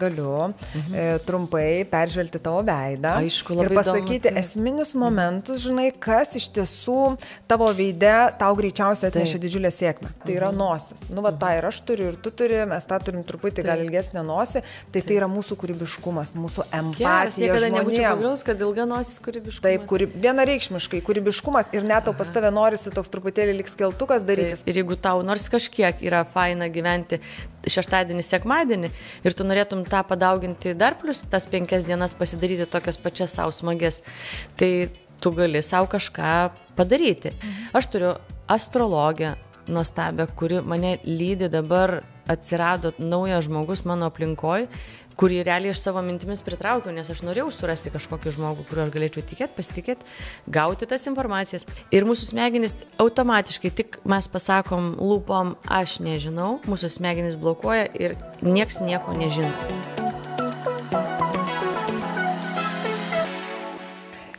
galiu mhm. e, trumpai peržvelgti tavo veidą Aišku, ir pasakyti įdomu, tai- esminius momentus, žinai, kas iš tiesų tavo veide tau greičiausiai atnešė Taip. didžiulę sėkmę. Tai yra nosis. Nu, va, tą ir aš turiu, ir tu turi, mes tą turim truputį gal ilgesnę nosį. Tai tai yra mūsų kūrybiškumas, mūsų empatija. niekada nebūčiau žmonėm. pagliaus, kad ilga nosis kūrybiškumas. Taip, kuri, vienareikšmiškai, kūrybiškumas ir net tau pas tave norisi toks truputėlį liks keltukas daryti. Ir jeigu tau nors kažkiek yra faina gyventi šeštadienį, sekmadienį ir tu norėtum tą padauginti dar plus tas penkias dienas pasidaryti tokias pačias savo smages, tai tu gali savo kažką padaryti. Aš turiu astrologę nuostabę, kuri mane lydi dabar, atsirado naujas žmogus mano aplinkoje kurį realiai aš savo mintimis pritraukiau, nes aš norėjau surasti kažkokį žmogų, kuriuo aš galėčiau tikėti, pasitikėti, gauti tas informacijas. Ir mūsų smegenys automatiškai, tik mes pasakom lūpom, aš nežinau, mūsų smegenys blokuoja ir nieks nieko nežino.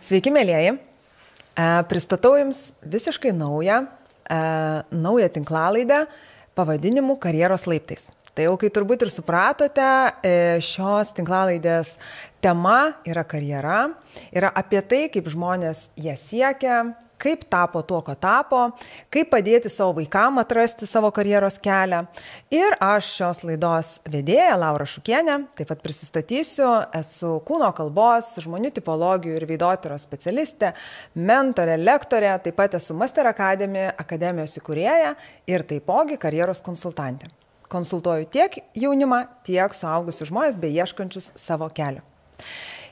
Sveiki, mėlyjeji. E, Pristatau Jums visiškai naują, e, naują tinklalaidę pavadinimu Karjeros laiptais. Tai jau kai turbūt ir supratote, e, šios tinklalaidės tema yra karjera, yra apie tai, kaip žmonės ją siekia, kaip tapo tuo, ko tapo, kaip padėti savo vaikam atrasti savo karjeros kelią. Ir aš šios laidos vedėja Laura Šukienė, taip pat prisistatysiu, esu kūno kalbos, žmonių tipologijų ir veidotyros specialistė, mentorė, lektorė, taip pat esu Master Academy akademijos įkūrėja ir taipogi karjeros konsultantė. Konsultuoju tiek jaunimą, tiek suaugusius žmonės bei ieškančius savo kelio.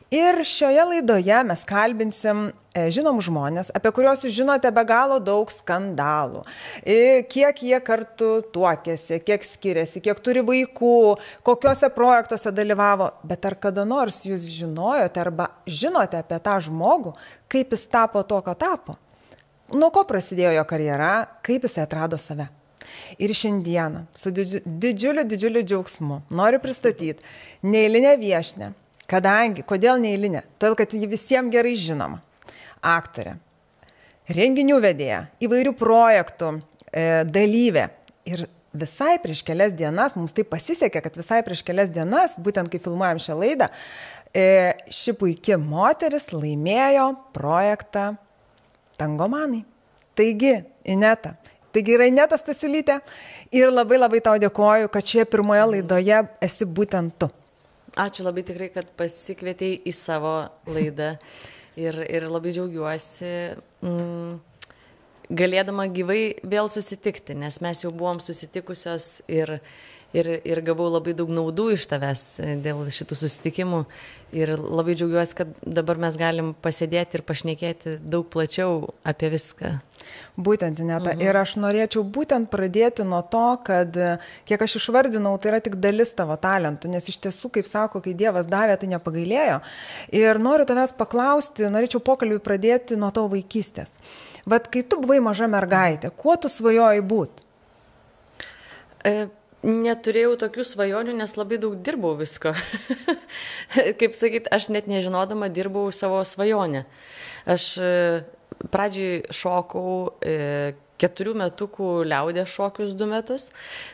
Ir šioje laidoje mes kalbinsim e, žinomų žmonės, apie kuriuos jūs žinote be galo daug skandalų. E, kiek jie kartu tuokėsi, kiek skiriasi, kiek turi vaikų, kokiuose projektuose dalyvavo. Bet ar kada nors jūs žinojote arba žinote apie tą žmogų, kaip jis tapo to, ko tapo? Nuo ko prasidėjo jo karjera, kaip jis atrado save? Ir šiandieną su didžiu, didžiuliu, didžiuliu džiaugsmu noriu pristatyti neįlinę viešnę. Kadangi, kodėl neįlinė? Todėl, kad ji visiems gerai žinoma. Aktorė, renginių vedėja, įvairių projektų e, dalyvė. Ir visai prieš kelias dienas, mums tai pasisekė, kad visai prieš kelias dienas, būtent kai filmuojam šią laidą, e, ši puikia moteris laimėjo projektą Tangomanai. Taigi, Ineta, Taigi yra Ineta Stasiulytė ir labai labai tau dėkoju, kad šioje pirmoje laidoje esi būtent tu. Ačiū labai tikrai, kad pasikvietei į savo laidą ir, ir labai džiaugiuosi mm, galėdama gyvai vėl susitikti, nes mes jau buvom susitikusios ir, ir, ir gavau labai daug naudų iš tavęs dėl šitų susitikimų ir labai džiaugiuosi, kad dabar mes galim pasėdėti ir pašnekėti daug plačiau apie viską. Būtent, Neta. Mhm. Ir aš norėčiau būtent pradėti nuo to, kad kiek aš išvardinau, tai yra tik dalis tavo talentų, nes iš tiesų, kaip sako, kai Dievas davė, tai nepagailėjo. Ir noriu tavęs paklausti, norėčiau pokalbį pradėti nuo tavo vaikystės. Vat kai tu buvai maža mergaitė, kuo tu svajojai būti? E, neturėjau tokių svajonių, nes labai daug dirbau visko. Kaip sakyt, aš net nežinodama dirbau savo svajonę. Aš e, pradžiai šokau e, keturių metukų liaudė šokius du metus,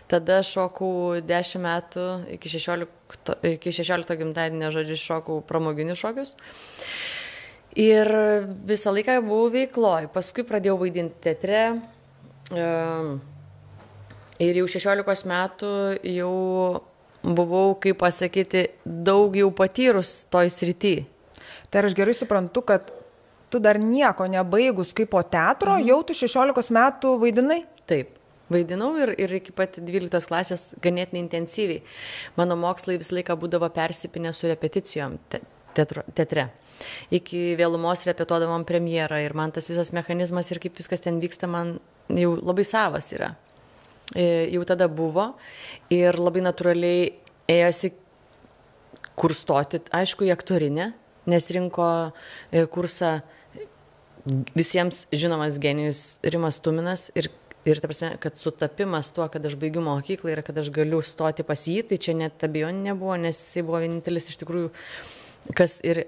tada šokau dešimt metų iki šešiolikto, iki šešiolikto gimtadienio, žodžiu, šokau pramoginius šokius. Ir visą laiką buvau veikloj. Paskui pradėjau vaidinti teatre. E, ir jau 16 metų jau buvau, kaip pasakyti, daug jau patyrus toj srity. Tai aš gerai suprantu, kad tu dar nieko nebaigus kaip po teatro, mhm. jau tu 16 metų vaidinai? Taip. Vaidinau ir, ir iki pat 12 klasės ganėtinai intensyviai. Mano mokslai visą laiką būdavo persipinę su repeticijom te, teatro, teatre. Iki vėlumos repetuodavom premjerą ir man tas visas mechanizmas ir kaip viskas ten vyksta, man jau labai savas yra. E, jau tada buvo. Ir labai natūraliai ėjosi kur stoti, aišku, į aktorinę, nes rinko e, kursą visiems žinomas genijus Rimas Tuminas ir, ir ta prasme, kad sutapimas tuo, kad aš baigiu mokyklą ir kad aš galiu stoti pas jį, tai čia net abejonė nebuvo, nes jisai buvo vienintelis iš tikrųjų, kas ir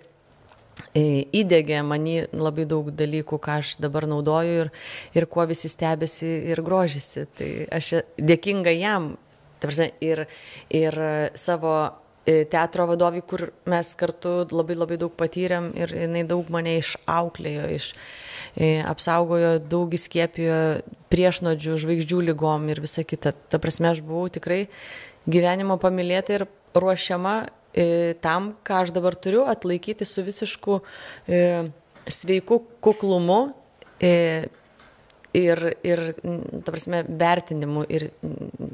įdėgė manį labai daug dalykų, ką aš dabar naudoju ir, ir kuo visi stebėsi ir grožisi. Tai aš dėkinga jam, prasme, ir, ir savo teatro vadovai, kur mes kartu labai labai daug patyrėm ir jinai daug mane išauklėjo, iš, apsaugojo, daug įskiepijo priešnodžių, žvaigždžių lygom ir visa kita. Ta prasme, aš buvau tikrai gyvenimo pamilėta ir ruošiama tam, ką aš dabar turiu, atlaikyti su visišku sveiku kuklumu ir, ir ta prasme, vertinimu ir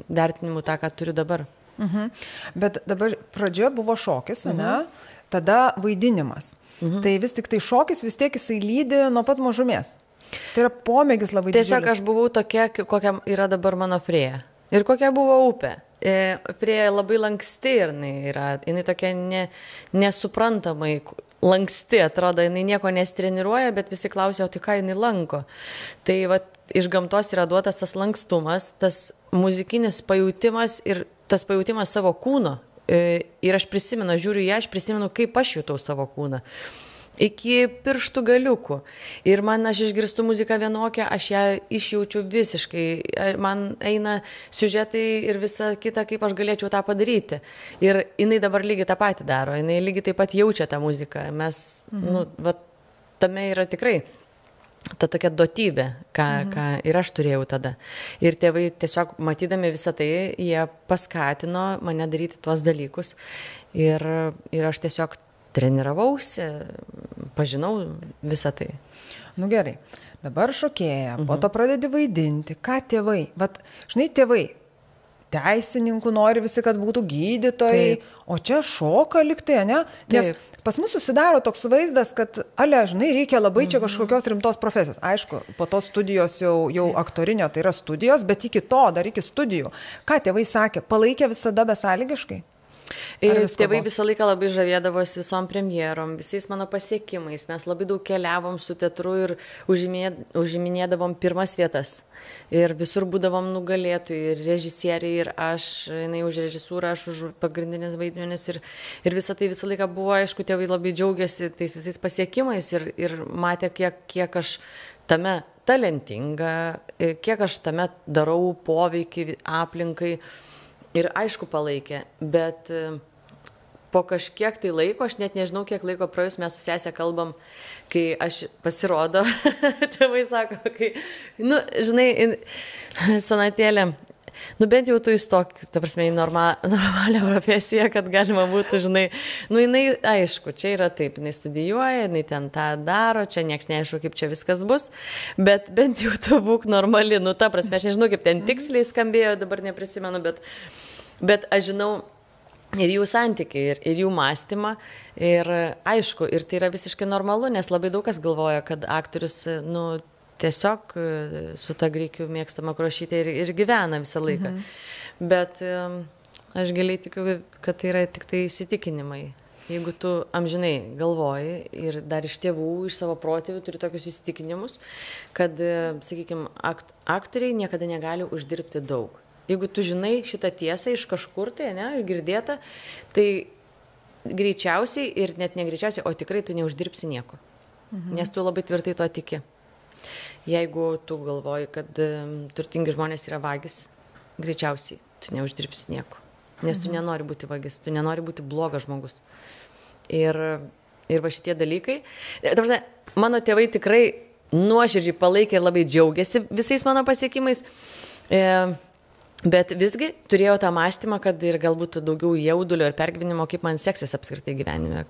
vertinimu tą, ką turiu dabar. Mhm. Bet dabar pradžioje buvo šokis, mhm. ne? Tada vaidinimas. Mhm. Tai vis tik tai šokis vis tiek jisai lydi nuo pat mažumės. Tai yra pomėgis labai didelis. Tiesiog didžiulis. aš buvau tokia, kokia yra dabar mano frėja. Ir kokia buvo upė. E, Frėja labai lanksti ir jinai yra, jinai tokia ne, nesuprantamai lanksti, atrodo, jinai nieko nestreniruoja, bet visi klausia, o tai ką jinai lanko. Tai va, iš gamtos yra duotas tas lankstumas, tas muzikinis pajūtimas ir tas pajūtimas savo kūno. E, ir aš prisimenu, žiūriu ją, aš prisimenu, kaip aš jutau savo kūną iki pirštų galiukų. Ir man aš išgirstu muziką vienokią, aš ją išjaučiu visiškai. Man eina siužetai ir visa kita, kaip aš galėčiau tą padaryti. Ir jinai dabar lygiai tą patį daro, jinai lygiai taip pat jaučia tą muziką. Mes, mhm. nu, va, tame yra tikrai ta tokia duotybė, ką, mhm. ką ir aš turėjau tada. Ir tėvai tiesiog matydami visą tai, jie paskatino mane daryti tuos dalykus. Ir, ir aš tiesiog treniravausi, pažinau visą tai. Nu gerai, dabar šokėja, mhm. po to pradedi vaidinti. Ką tėvai? Vat, žinai, tėvai, teisininkų nori visi, kad būtų gydytojai, Taip. o čia šoka liktai, ne? Nes Taip. pas mus susidaro toks vaizdas, kad, ale, žinai, reikia labai čia mhm. kažkokios rimtos profesijos. Aišku, po to studijos jau, jau Taip. aktorinio, tai yra studijos, bet iki to, dar iki studijų. Ką tėvai sakė, palaikė visada besąlygiškai? Tėvai visą laiką labai žavėdavosi visom premjerom, visais mano pasiekimais. Mes labai daug keliavom su teatru ir užiminėdavom pirmas vietas. Ir visur būdavom nugalėtojai, ir režisieriai, ir aš, jinai už režisūrą, aš už pagrindinės vaidmenis. Ir, ir visą tai visą laiką buvo, aišku, tėvai labai džiaugiasi tais visais pasiekimais ir, ir matė, kiek, kiek aš tame talentinga, kiek aš tame darau poveikį aplinkai ir aišku palaikė, bet e, po kažkiek tai laiko, aš net nežinau, kiek laiko praėjus mes su sesė kalbam, kai aš pasirodo, tėvai sako, kai, nu, žinai, sanatėlė, nu bent jau tu įstok, ta prasme, į norma, normalią profesiją, kad galima būtų, žinai, nu jinai, aišku, čia yra taip, jinai studijuoja, jinai ten tą daro, čia nieks neaišku, kaip čia viskas bus, bet bent jau tu būk normali, nu ta prasme, aš nežinau, kaip ten tiksliai skambėjo, dabar neprisimenu, bet, bet aš žinau, ir jų santykiai, ir, ir jų mąstymą. Ir aišku, ir tai yra visiškai normalu, nes labai daug kas galvoja, kad aktorius, nu, tiesiog e, su ta greikiu mėgstama krošytė ir, ir gyvena visą laiką. Mhm. Bet aš giliai tikiu, kad tai yra tik tai įsitikinimai. Jeigu tu amžinai galvoji ir dar iš tėvų, iš savo protėvių turi tokius įsitikinimus, kad, e, sakykime, akt, aktoriai niekada negali uždirbti daug. Jeigu tu žinai šitą tiesą iš kažkur tai, ne, girdėta, tai greičiausiai ir net negreičiausiai, o tikrai tu neuždirbsi nieko. Mhm. Nes tu labai tvirtai to tiki. Jeigu tu galvoji, kad turtingi žmonės yra vagis, greičiausiai tu neuždirbsi nieko. Nes tu mhm. nenori būti vagis, tu nenori būti blogas žmogus. Ir, ir va šitie dalykai. Prasme, mano tėvai tikrai nuoširdžiai palaikė ir labai džiaugiasi visais mano pasiekimais. E, Bet visgi turėjau tą mąstymą, kad ir galbūt daugiau jaudulio ir pergyvenimo, kaip man seksis apskritai gyvenime,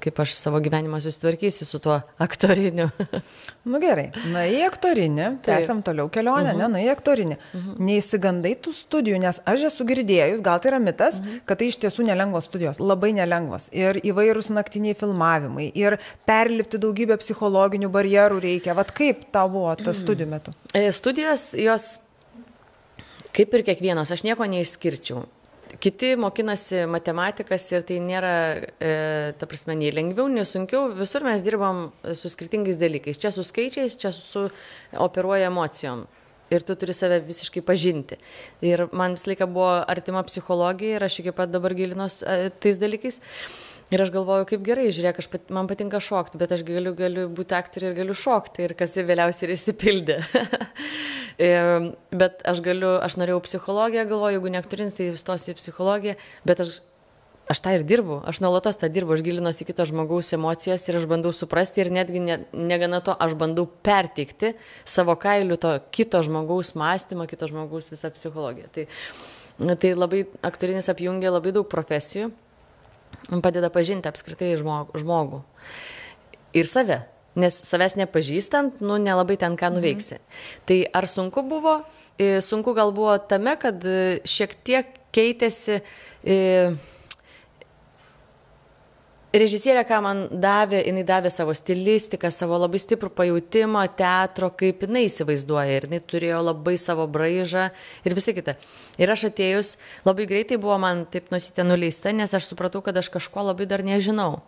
kaip aš savo gyvenimą susitvarkysiu su tuo aktoriniu. nu gerai, na į aktorinį, tęsiam toliau kelionę, uh -huh. ne, na į aktorinį. Uh -huh. Neįsigandai tų studijų, nes aš esu girdėjus, gal tai yra mitas, uh -huh. kad tai iš tiesų nelengvos studijos, labai nelengvos. Ir įvairūs naktiniai filmavimai, ir perlipti daugybę psichologinių barjerų reikia. Vat kaip tau buvo tas studijų metu? E, studijos, jos Kaip ir kiekvienas, aš nieko neišskirčiau. Kiti mokinasi matematikas ir tai nėra, e, ta prasme, nei lengviau, nei sunkiau. Visur mes dirbam su skirtingais dalykais. Čia su skaičiais, čia su operuoja emocijom. Ir tu turi save visiškai pažinti. Ir man visą laiką buvo artima psichologija ir aš iki pat dabar gilinos e, tais dalykais. Ir aš galvoju, kaip gerai, žiūrėk, aš pat, man patinka šokti, bet aš galiu, galiu būti aktorė ir galiu šokti, ir kas ir vėliausiai ir išsipildė. bet aš galiu, aš norėjau psichologiją, galvoju, jeigu ne aktorinis, tai stosiu į psichologiją, bet aš, aš tą ir dirbu, aš nuolatos tą dirbu, aš gilinuosi kito žmogaus emocijas ir aš bandau suprasti ir netgi ne, negana to, aš bandau perteikti savo kailių to kito žmogaus mąstymą, kito žmogaus visą psichologiją. Tai, tai labai aktorinis apjungia labai daug profesijų, padeda pažinti apskritai žmogų. Ir save, nes savęs nepažįstant, nu, nelabai ten ką nuveiksi. Mhm. Tai ar sunku buvo? E, sunku gal buvo tame, kad e, šiek tiek keitėsi e, režisierė, ką man davė, jinai davė savo stilistiką, savo labai stiprų pajūtimą teatro, kaip jinai įsivaizduoja. Ir jinai turėjo labai savo braižą ir visa kita. Ir aš atėjus, labai greitai buvo man taip nusitė nuleista, nes aš supratau, kad aš kažko labai dar nežinau.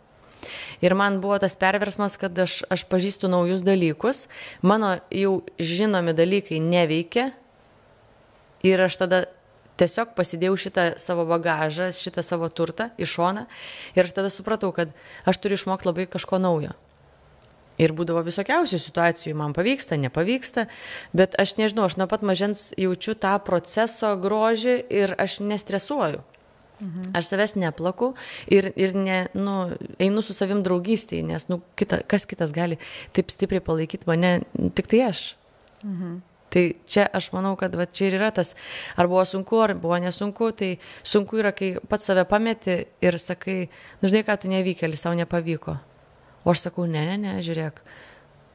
Ir man buvo tas perversmas, kad aš, aš pažįstu naujus dalykus, mano jau žinomi dalykai neveikia. Ir aš tada tiesiog pasidėjau šitą savo bagažą, šitą savo turtą į šoną ir aš tada supratau, kad aš turiu išmokti labai kažko naujo. Ir būdavo visokiausių situacijų, man pavyksta, nepavyksta, bet aš nežinau, aš nuo pat mažens jaučiu tą proceso grožį ir aš nestresuoju. Mhm. Aš savęs neplaku ir, ir ne, nu, einu su savim draugystėje, nes nu, kita, kas kitas gali taip stipriai palaikyti mane, tik tai aš. Mhm. Tai čia aš manau, kad va, čia ir yra tas, ar buvo sunku, ar buvo nesunku, tai sunku yra, kai pats save pameti ir sakai, nu žinai, ką tu nevykėlis, tau nepavyko. O aš sakau, ne, ne, ne, žiūrėk,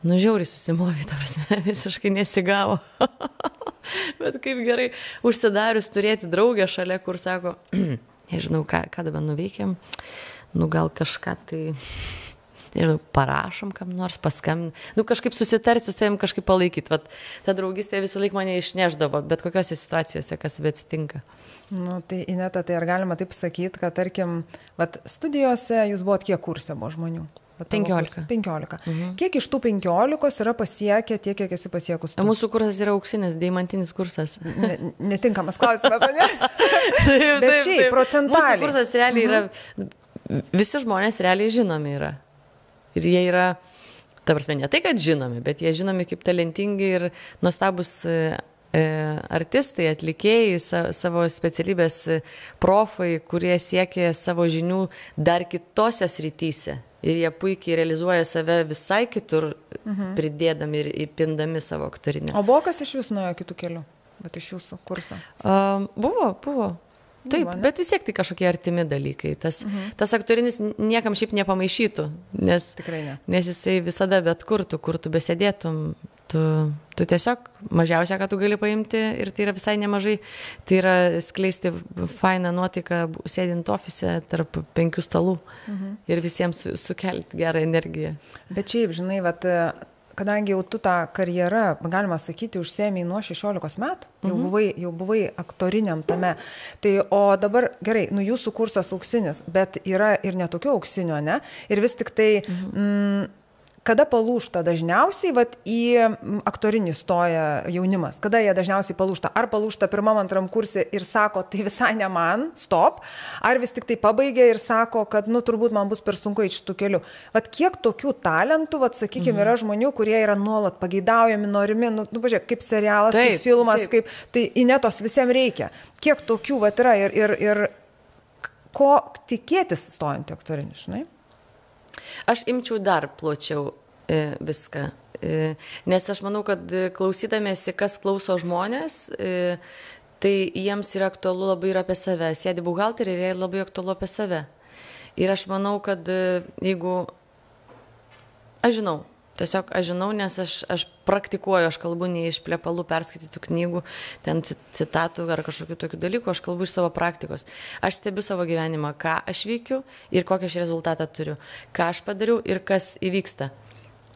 nu žiauriai susimovė, ta prasme, visiškai nesigavo. Bet kaip gerai užsidarius turėti draugę šalia, kur sako, nežinau, ką, ką dabar nuveikėm, nu gal kažką tai nežinau, parašom kam nors, paskam, nu kažkaip susitarti su savim, kažkaip palaikyti. Vat ta draugystė visą laiką mane išneždavo, bet kokiose situacijose, kas bet atsitinka. Nu, tai Ineta, tai ar galima taip sakyti, kad tarkim, vat, studijose jūs buvot kiek kursė buvo žmonių? 15. 15. Mhm. Kiek iš tų 15 yra pasiekę tiek, kiek esi pasiekus? Tu? Mūsų kursas yra auksinis, deimantinis kursas. Ne, netinkamas klausimas, ne? taip, Bet šiaip, procentaliai. Mūsų kursas realiai yra, mhm. visi žmonės realiai žinomi yra. Ir jie yra, ta prasme, ne tai, kad žinomi, bet jie žinomi kaip talentingi ir nuostabus e, e, artistai, atlikėjai, savo specialybės profai, kurie siekia savo žinių dar kitose srityse. Ir jie puikiai realizuoja save visai kitur, mhm. pridėdami ir įpindami savo aktorinę. O buvo kas iš jūsų nuėjo kitų kelių, bet iš jūsų kurso? Um, buvo, buvo. Taip, buvo, bet vis tiek tai kažkokie artimi dalykai. Tas, mhm. tas aktorinis niekam šiaip nepamaišytų, nes, ne. nes jisai visada bet kur tu, kur tu besėdėtum, tu, tu tiesiog mažiausia, ką tu gali paimti ir tai yra visai nemažai, tai yra skleisti fainą nuotaiką sėdint ofise tarp penkių stalų mhm. ir visiems su, sukelti gerą energiją. Bet šiaip, žinai, vat, kadangi jau tu tą karjerą, galima sakyti, užsėmiai nuo 16 metų, jau, mhm. buvai, jau buvai aktoriniam tame. Tai o dabar, gerai, nu jūsų kursas auksinis, bet yra ir netokių auksinių, ne? Ir vis tik tai... Mhm. Mm, kada palūšta dažniausiai vat, į aktorinį stoja jaunimas? Kada jie dažniausiai palūšta? Ar palūšta pirmam, antram kursė ir sako, tai visai ne man, stop, ar vis tik tai pabaigia ir sako, kad, nu, turbūt man bus per sunku eiti šitų kelių. Vat kiek tokių talentų, vat, sakykime, mhm. yra žmonių, kurie yra nuolat pageidaujami, norimi, nu, nu pažiūrėk, kaip serialas, taip, kaip filmas, taip. kaip, tai inetos visiems reikia. Kiek tokių vat yra ir, ir, ir ko tikėtis stojant į aktorinį, žinai? Aš imčiau dar plačiau e, viską. E, nes aš manau, kad klausydamėsi, kas klauso žmonės, e, tai jiems yra aktualu labai ir apie save. Sėdi buhalteriai ir jie labai aktualu apie save. Ir aš manau, kad jeigu, aš žinau, Tiesiog aš žinau, nes aš, aš praktikuoju, aš kalbu ne iš plepalų perskaitytų knygų, ten citatų ar kažkokių tokių dalykų, aš kalbu iš savo praktikos. Aš stebiu savo gyvenimą, ką aš veikiu ir kokį aš rezultatą turiu, ką aš padariau ir kas įvyksta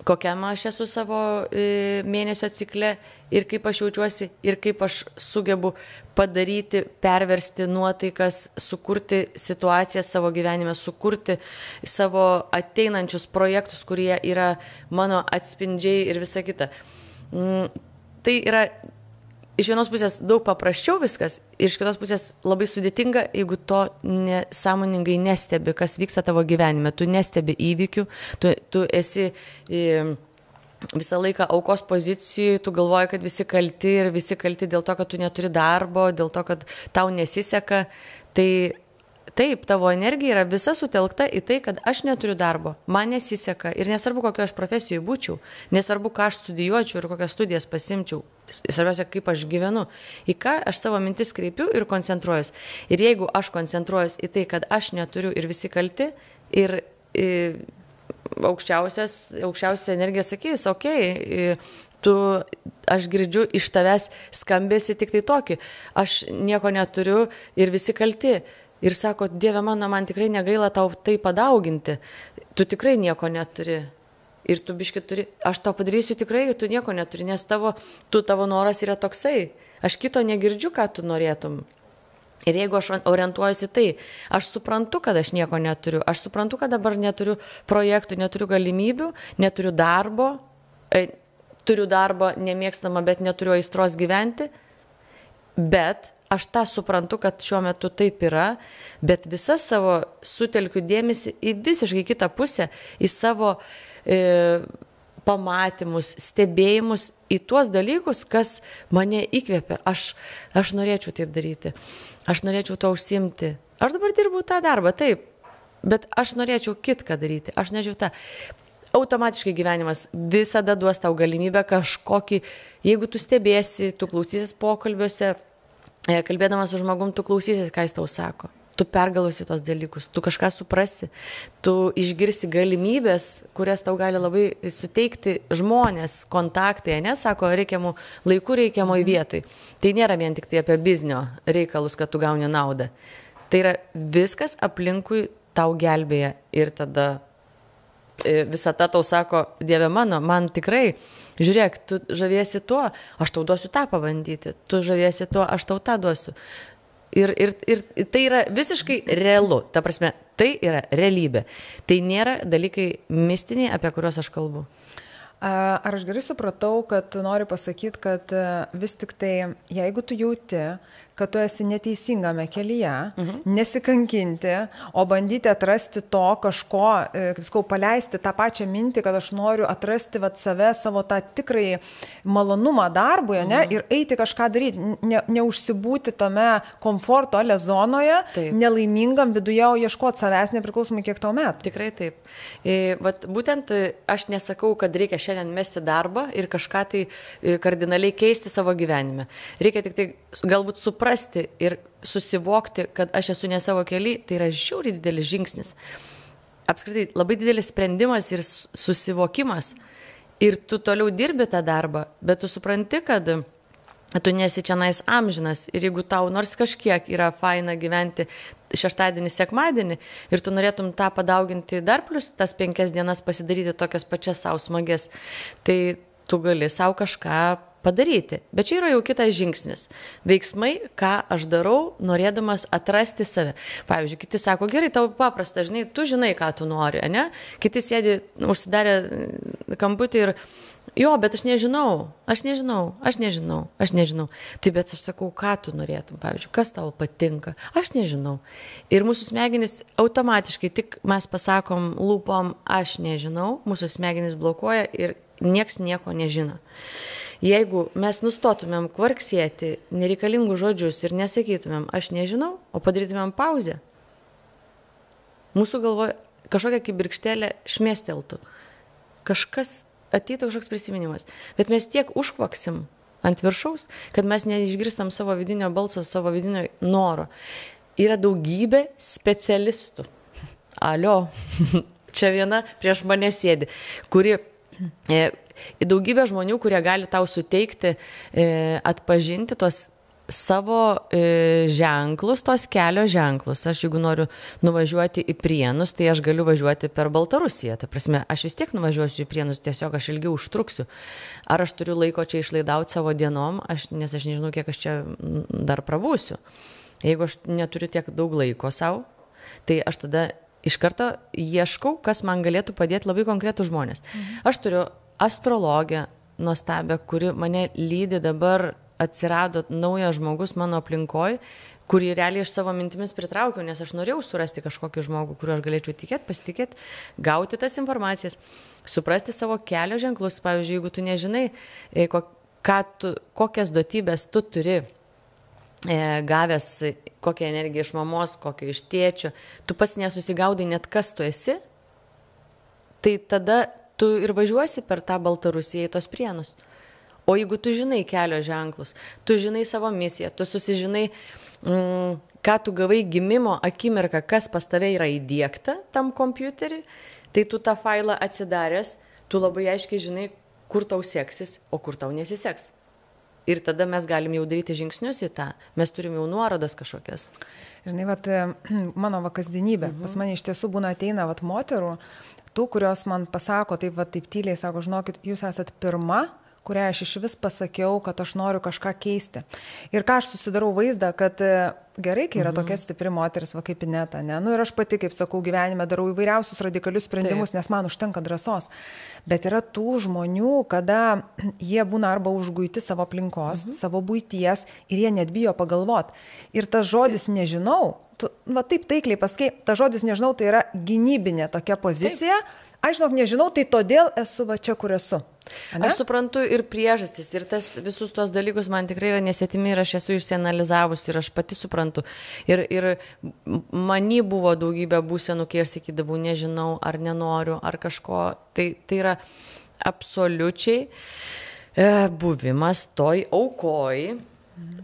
kokiam aš esu savo e, mėnesio cikle ir kaip aš jaučiuosi ir kaip aš sugebu padaryti, perversti nuotaikas, sukurti situaciją savo gyvenime, sukurti savo ateinančius projektus, kurie yra mano atspindžiai ir visa kita. Mm, tai yra iš vienos pusės daug paprasčiau viskas, iš kitos pusės labai sudėtinga, jeigu to nesąmoningai nestebi, kas vyksta tavo gyvenime, tu nestebi įvykių, tu, tu esi e, visą laiką aukos pozicijai, tu galvoji, kad visi kalti ir visi kalti dėl to, kad tu neturi darbo, dėl to, kad tau nesiseka. Tai Taip, tavo energija yra visa sutelkta į tai, kad aš neturiu darbo, man nesiseka ir nesvarbu, kokio aš profesijoje būčiau, nesvarbu, ką aš studijuočiau ir kokias studijas pasimčiau, svarbiausia, kaip aš gyvenu, į ką aš savo mintis kreipiu ir koncentruojuosi. Ir jeigu aš koncentruojuosi į tai, kad aš neturiu ir visi kalti, ir, ir aukščiausia energija sakys, okei, okay, tu, aš girdžiu iš tavęs skambėsi tik tai tokį, aš nieko neturiu ir visi kalti ir sako, Dieve mano, man tikrai negaila tau tai padauginti, tu tikrai nieko neturi. Ir tu biški turi, aš tau padarysiu tikrai, tu nieko neturi, nes tavo, tu, tavo noras yra toksai. Aš kito negirdžiu, ką tu norėtum. Ir jeigu aš orientuojuosi tai, aš suprantu, kad aš nieko neturiu, aš suprantu, kad dabar neturiu projektų, neturiu galimybių, neturiu darbo, e, turiu darbą nemėgstamą, bet neturiu aistros gyventi, bet aš tą suprantu, kad šiuo metu taip yra, bet visą savo sutelkiu dėmesį į visiškai kitą pusę, į savo e, pamatymus, stebėjimus, į tuos dalykus, kas mane įkvėpia. Aš, aš norėčiau taip daryti, aš norėčiau to užsimti. Aš dabar dirbu tą darbą, taip, bet aš norėčiau kitką daryti, aš nežinau tą. Automatiškai gyvenimas visada duos tau galimybę kažkokį, jeigu tu stebėsi, tu klausysis pokalbiuose, E, kalbėdamas su žmogum, tu klausysi, ką jis tau sako. Tu pergalvosi tos dalykus, tu kažką suprasi, tu išgirsi galimybės, kurias tau gali labai suteikti žmonės, kontaktai, nesako, reikiamų laikų, reikiamoj mhm. vietai. Tai nėra vien tik tai apie biznio reikalus, kad tu gauni naudą. Tai yra viskas aplinkui tau gelbėja ir tada e, visata tau sako, Dieve mano, man tikrai Žiūrėk, tu žaviesi tuo, aš tau duosiu tą pabandyti, tu žaviesi tuo, aš tau tą duosiu. Ir, ir, ir tai yra visiškai realu, ta prasme, tai yra realybė. Tai nėra dalykai mistiniai, apie kuriuos aš kalbu. Ar aš gerai supratau, kad noriu pasakyti, kad vis tik tai, jeigu tu jauti, kad tu esi neteisingame kelyje, mhm. nesikankinti, o bandyti atrasti to kažko, e, kaip sakau, paleisti tą pačią mintį, kad aš noriu atrasti vat, save, savo tą tikrai malonumą darbui, ne, mhm. ir eiti kažką daryti, ne, neužsibūti tame komforto ale zonoje, taip. nelaimingam viduje, o ieškoti savęs nepriklausomai kiek tau metų. Tikrai taip. E, vat, būtent e, aš nesakau, kad reikia šiandien mesti darbą ir kažką tai e, kardinaliai keisti savo gyvenime. Reikia tik tai galbūt suprasti, suprasti ir susivokti, kad aš esu ne savo keli, tai yra žiauriai didelis žingsnis. Apskritai, labai didelis sprendimas ir susivokimas. Ir tu toliau dirbi tą darbą, bet tu supranti, kad tu nesi čia nais amžinas ir jeigu tau nors kažkiek yra faina gyventi šeštadienį, sekmadienį ir tu norėtum tą padauginti dar plus tas penkias dienas pasidaryti tokias pačias savo smages, tai tu gali savo kažką padaryti. Bet čia yra jau kitas žingsnis. Veiksmai, ką aš darau, norėdamas atrasti save. Pavyzdžiui, kiti sako, gerai, tau paprasta, žinai, tu žinai, ką tu nori, ne? Kiti sėdi, užsidarė kamputį ir Jo, bet aš nežinau, aš nežinau, aš nežinau, aš nežinau. Tai bet aš sakau, ką tu norėtum, pavyzdžiui, kas tau patinka, aš nežinau. Ir mūsų smegenys automatiškai, tik mes pasakom lūpom, aš nežinau, mūsų smegenys blokuoja ir nieks nieko nežino. Jeigu mes nustotumėm kvarksėti nereikalingus žodžius ir nesakytumėm, aš nežinau, o padarytumėm pauzę, mūsų galvoje kažkokia kibirkštėlė šmėsteltų. Kažkas ateitų kažkoks prisiminimas. Bet mes tiek užkvaksim ant viršaus, kad mes neišgirstam savo vidinio balso, savo vidinio noro. Yra daugybė specialistų. Alio, čia viena prieš mane sėdi, kuri e, daugybė žmonių, kurie gali tau suteikti, e, atpažinti tos savo e, ženklus, tos kelio ženklus. Aš jeigu noriu nuvažiuoti į Prienus, tai aš galiu važiuoti per Baltarusiją. Tai prasme, aš vis tiek nuvažiuosiu į Prienus, tiesiog aš ilgiau užtruksiu. Ar aš turiu laiko čia išlaidauti savo dienom, aš, nes aš nežinau, kiek aš čia dar prabūsiu. Jeigu aš neturiu tiek daug laiko savo, tai aš tada iš karto ieškau, kas man galėtų padėti labai konkretų žmonės. Mhm. Aš turiu astrologę nuostabią, kuri mane lydi dabar, atsirado naujas žmogus mano aplinkoj, kurį realiai aš savo mintimis pritraukiau, nes aš norėjau surasti kažkokį žmogų, kuriuo aš galėčiau tikėti, pasitikėti, gauti tas informacijas, suprasti savo kelio ženklus. Pavyzdžiui, jeigu tu nežinai, e, tu, kokias duotybės tu turi e, gavęs kokią energiją iš mamos, kokią iš tėčio, tu pats nesusigaudai net kas tu esi, tai tada tu ir važiuosi per tą Baltarusiją į tos prienus. O jeigu tu žinai kelio ženklus, tu žinai savo misiją, tu susižinai, mm, ką tu gavai gimimo akimirką, kas pas tave yra įdėkta tam kompiuterį, tai tu tą failą atsidaręs, tu labai aiškiai žinai, kur tau seksis, o kur tau nesiseks. Ir tada mes galim jau daryti žingsnius į tą, mes turim jau nuorodas kažkokias. Žinai, vat, mano va kasdienybė, mhm. pas mane iš tiesų būna ateina vat, moterų, tų, kurios man pasako, taip, va, taip tyliai sako, žinokit, jūs esat pirma, kurią aš iš vis pasakiau, kad aš noriu kažką keisti. Ir ką aš susidarau vaizdą, kad e, gerai, kai yra mhm. tokia stipri moteris, va kaip Ineta, ne? Nu ir aš pati, kaip sakau, gyvenime darau įvairiausius radikalius sprendimus, Taip. nes man užtenka drąsos. Bet yra tų žmonių, kada jie būna arba užguiti savo aplinkos, mhm. savo būties ir jie net bijo pagalvot. Ir tas žodis Taip. nežinau, tu, va taip taikliai pasakai, tas žodis nežinau, tai yra gynybinė tokia pozicija. Taip. Aš žinok, nežinau, tai todėl esu va čia, kur esu. Ane? Aš suprantu ir priežastis, ir tas visus tuos dalykus man tikrai yra nesvetimi ir aš esu išsianalizavus ir aš pati suprantu. Ir, ir mani buvo daugybė būsenų, kai aš sakydavau, nežinau, ar nenoriu, ar kažko. Tai, tai yra absoliučiai e, buvimas toj aukoj.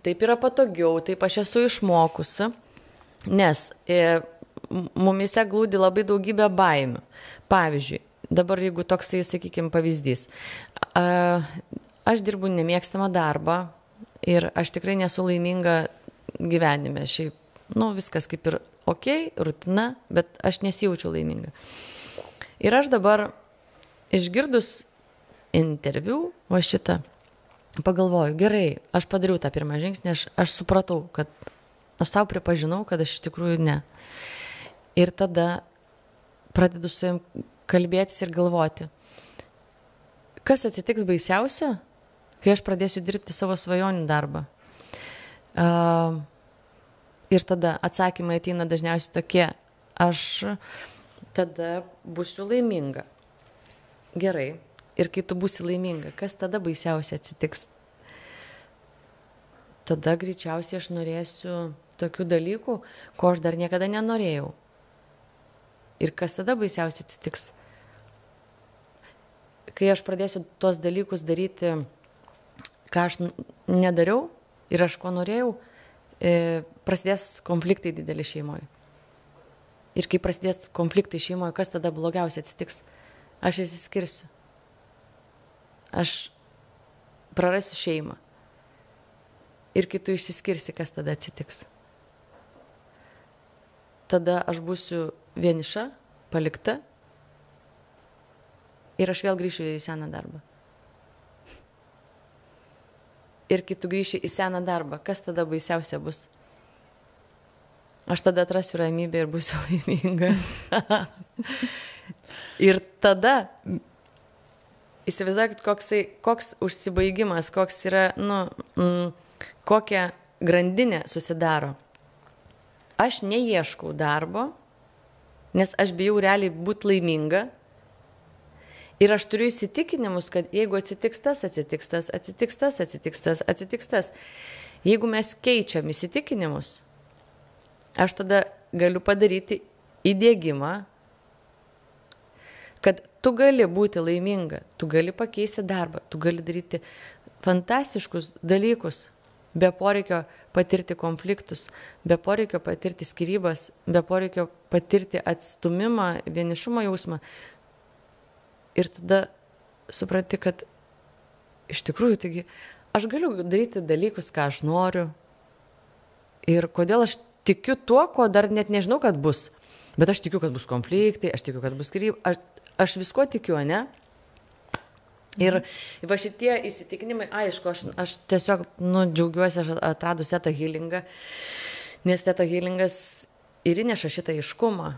Taip yra patogiau, taip aš esu išmokusi, nes e, mumise glūdi labai daugybė baimių. Pavyzdžiui, dabar jeigu toksai, sakykime, pavyzdys. Aš dirbu nemėgstamą darbą ir aš tikrai nesu laiminga gyvenime. Šiaip, nu, viskas kaip ir ok, rutina, bet aš nesijaučiu laiminga. Ir aš dabar išgirdus interviu, va šitą, pagalvoju, gerai, aš padariau tą pirmą žingsnį, aš, aš supratau, kad aš savo pripažinau, kad aš iš tikrųjų ne. Ir tada pradedu su jam kalbėtis ir galvoti, kas atsitiks baisiausia, kai aš pradėsiu dirbti savo svajonių darbą. Uh, ir tada atsakymai ateina dažniausiai tokie, aš tada būsiu laiminga. Gerai. Ir kai tu būsi laiminga, kas tada baisiausia atsitiks? Tada greičiausiai aš norėsiu tokių dalykų, ko aš dar niekada nenorėjau. Ir kas tada baisiausiai atsitiks? Kai aš pradėsiu tuos dalykus daryti, ką aš nedariau ir aš ko norėjau, e, prasidės konfliktai dideli šeimoje. Ir kai prasidės konfliktai šeimoje, kas tada blogiausiai atsitiks? Aš įsiskirsiu. Aš prarasiu šeimą. Ir kai tu išsiskirsi, kas tada atsitiks? Tada aš būsiu vieniša, palikta ir aš vėl grįšiu į seną darbą. Ir kai tu grįši į seną darbą, kas tada baisiausia bus? Aš tada atrasiu ramybę ir būsiu laiminga. ir tada įsivaizduokit, koksai, koks užsibaigimas, koks yra, nu, mm, kokia grandinė susidaro. Aš neieškau darbo, nes aš bijau realiai būti laiminga. Ir aš turiu įsitikinimus, kad jeigu atsitiks tas, atsitiks tas, atsitiks tas, atsitiks tas, atsitiks tas. Jeigu mes keičiam įsitikinimus, aš tada galiu padaryti įdėgymą, kad tu gali būti laiminga, tu gali pakeisti darbą, tu gali daryti fantastiškus dalykus be poreikio patirti konfliktus, be poreikio patirti skirybas, be poreikio patirti atstumimą, vienišumo jausmą. Ir tada supranti, kad iš tikrųjų, taigi aš galiu daryti dalykus, ką aš noriu. Ir kodėl aš tikiu tuo, ko dar net nežinau, kad bus. Bet aš tikiu, kad bus konfliktai, aš tikiu, kad bus skryb. Aš, aš visko tikiu, ne? Ir va šitie įsitikinimai, aišku, aš, aš tiesiog, nu, džiaugiuosi, aš atradus Teta Healingą, nes Teta Healingas ir įneša šitą iškumą.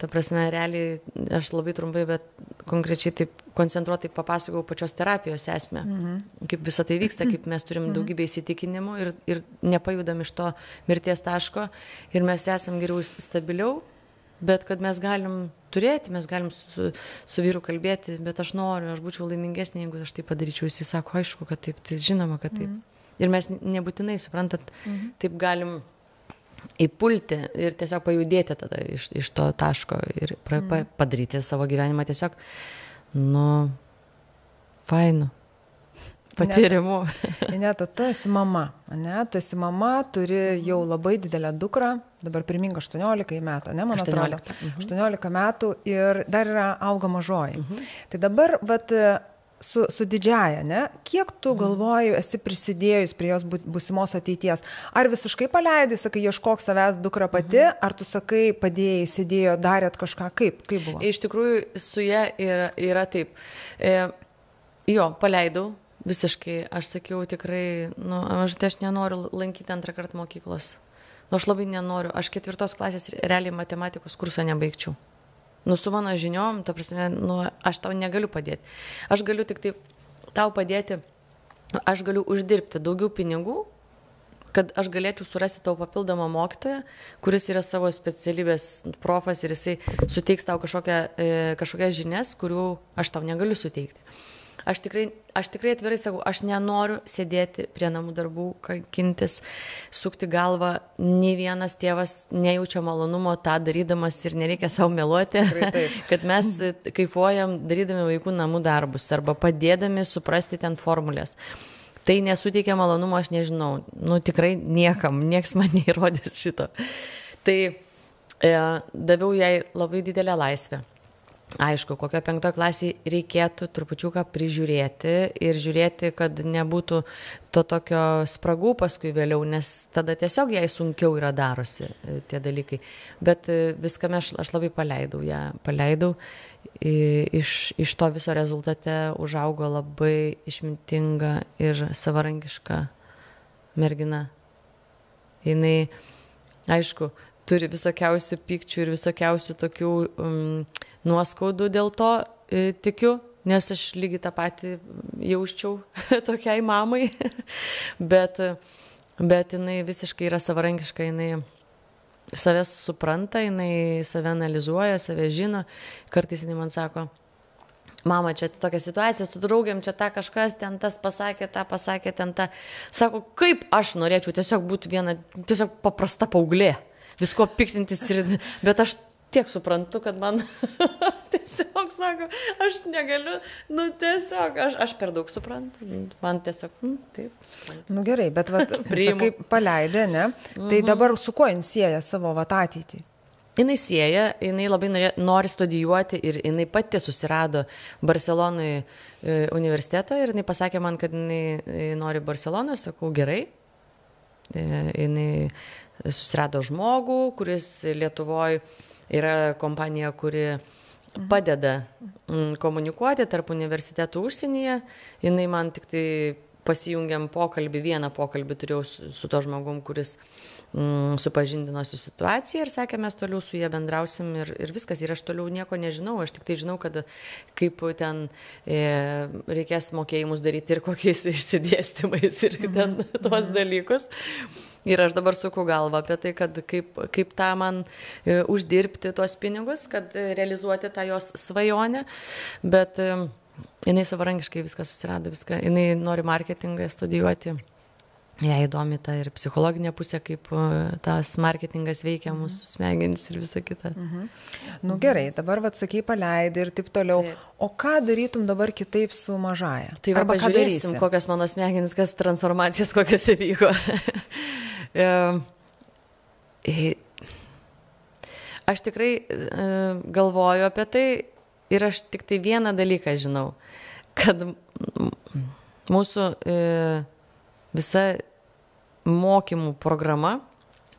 Ta prasme, realiai, aš labai trumpai, bet konkrečiai taip koncentruotai papasakau pačios terapijos esmę, mhm. kaip visą tai vyksta, kaip mes turim mhm. daugybę įsitikinimų ir, ir nepajudam iš to mirties taško ir mes esam geriau stabiliau bet kad mes galim turėti, mes galim su, su vyru kalbėti, bet aš noriu, aš būčiau laimingesnė, jeigu aš tai padaryčiau. Jis sako, aišku, kad taip, tai žinoma, kad taip. Mm. Ir mes nebūtinai, suprantat, mhm. taip galim įpulti ir tiesiog pajudėti tada iš, iš to taško ir pra, mm. padaryti savo gyvenimą tiesiog, nu, fainu patyrimu. Ne, tu, tu esi mama, ne, tu esi mama, turi jau labai didelę dukrą, dabar primink 18 metų, ne, man 18. atrodo. Mhm. 18 metų ir dar yra auga mažoji. Mhm. Tai dabar, vat, su, su didžiaja, ne, kiek tu galvoji, esi prisidėjus prie jos būsimos ateities? Ar visiškai paleidai, sakai, ieškok savęs dukra pati, ar tu sakai, padėjai, sėdėjo, darėt kažką, kaip, kaip buvo? Iš tikrųjų, su ją yra, yra taip. E, jo, paleidau, Visiškai, aš sakiau tikrai, nu, aš, tai aš nenoriu lankyti antrą kartą mokyklos. Nu, aš labai nenoriu, aš ketvirtos klasės realiai matematikos kursą nebaigčiau. Nu, su mano žiniom, ta prasme, nu, aš tau negaliu padėti. Aš galiu tik tai tau padėti, aš galiu uždirbti daugiau pinigų, kad aš galėčiau surasti tau papildomą mokytoją, kuris yra savo specialybės profas ir jisai suteiks tau kažkokią, e, kažkokias žinias, kurių aš tau negaliu suteikti. Aš tikrai, aš tikrai atvirai sakau, aš nenoriu sėdėti prie namų darbų, kankintis, sukti galvą, nei vienas tėvas nejaučia malonumo tą darydamas ir nereikia savo meluoti, kad mes kaifuojam darydami vaikų namų darbus arba padėdami suprasti ten formulės. Tai nesuteikia malonumo, aš nežinau, nu tikrai niekam, nieks man neįrodys šito. Tai e, daviau jai labai didelę laisvę aišku kokioj penktoj klasėj reikėtų trupučiuką prižiūrėti ir žiūrėti kad nebūtų to tokio spragų paskui vėliau nes tada tiesiog jai sunkiau yra darosi e, tie dalykai. Bet e, viskame aš, aš labai paleidau ją paleidau. Iš, iš to viso rezultate užaugo labai išmintinga ir savarankiška mergina. Jinai aišku turi visokiausių pykčių ir visokiausių tokių um, nuoskaudų dėl to e, tikiu, nes aš lygiai tą patį jausčiau tokiai mamai, bet, bet jinai visiškai yra savarankiška, jinai save supranta, jinai save analizuoja, save žino, kartais jinai man sako, Mama, čia tokia situacija, su draugiam, čia ta kažkas, ten tas pasakė, tą pasakė, ten tą. Sako, kaip aš norėčiau tiesiog būti viena, tiesiog paprasta paauglė, visko piktintis, ir, bet aš tiek suprantu, kad man tiesiog sako, aš negaliu, nu tiesiog, aš, aš per daug suprantu, man tiesiog, nu, taip, suprantu. Nu gerai, bet va, kaip paleidė, ne? Tai mhm. dabar su kuo jin sieja savo va ateitį? Jinai sieja, jinai labai nori, studijuoti ir jinai pati susirado Barcelonai e, universitetą ir jinai pasakė man, kad jinai nori Barceloną, aš sakau gerai. E, jinai susirado žmogų, kuris Lietuvoje yra kompanija, kuri padeda mm, komunikuoti tarp universitetų užsienyje. Jinai man tik tai pasijungiam pokalbį, vieną pokalbį turėjau su, su to žmogum, kuris mm, supažindino su situacija ir sakė, mes toliau su jie bendrausim ir, ir viskas. Ir aš toliau nieko nežinau, aš tik tai žinau, kad kaip ten e, reikės mokėjimus daryti ir kokiais išsidėstymais ir ten mhm. tuos dalykus. Ir aš dabar suku galvą apie tai, kad kaip, kaip tą man e, uždirbti tuos pinigus, kad realizuoti tą jos svajonę. Bet e, jinai savarankiškai viską susirado, viską. Jinai nori marketingą studijuoti. Jai įdomi ta ir psichologinė pusė, kaip tas marketingas veikia mhm. mūsų smegenys ir visa kita. Mhm. Nu gerai, dabar atsakai paleidai ir taip toliau. Taip. O ką darytum dabar kitaip su mažaja? Tai va, pažiūrėsim, kokios mano smegenys, kas transformacijos, kokios įvyko. Aš tikrai e, galvoju apie tai ir aš tik tai vieną dalyką žinau, kad mūsų e, visa mokymų programa,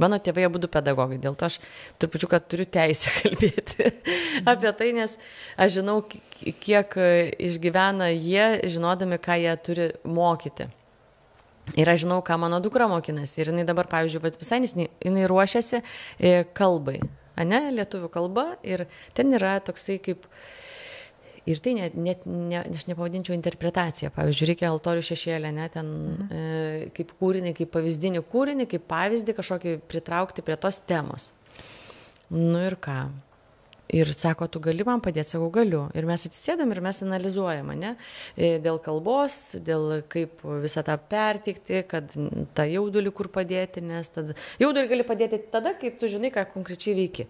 mano tėvai abu pedagogai, dėl to aš trupučiu, kad turiu teisę kalbėti apie tai, nes aš žinau, kiek išgyvena jie, žinodami, ką jie turi mokyti. Ir aš žinau, ką mano dukra mokinasi. Ir jinai dabar, pavyzdžiui, visai nesiniai, jinai ruošiasi e, kalbai, ne, lietuvių kalba. Ir ten yra toksai kaip... Ir tai net, net ne, aš nepavadinčiau interpretacija. Pavyzdžiui, reikia altorių šešėlę, ne, ten mhm. e, kaip kūrinį, kaip pavyzdinį kūrinį, kaip pavyzdį kažkokį pritraukti prie tos temos. Nu ir ką. Ir sako, tu gali man padėti, sakau, galiu. Ir mes atsisėdam ir mes analizuojam, ne, e, dėl kalbos, dėl kaip visą tą pertikti, kad tą jaudulį kur padėti, nes tada jaudulį gali padėti tada, kai tu žinai, ką konkrečiai veiki.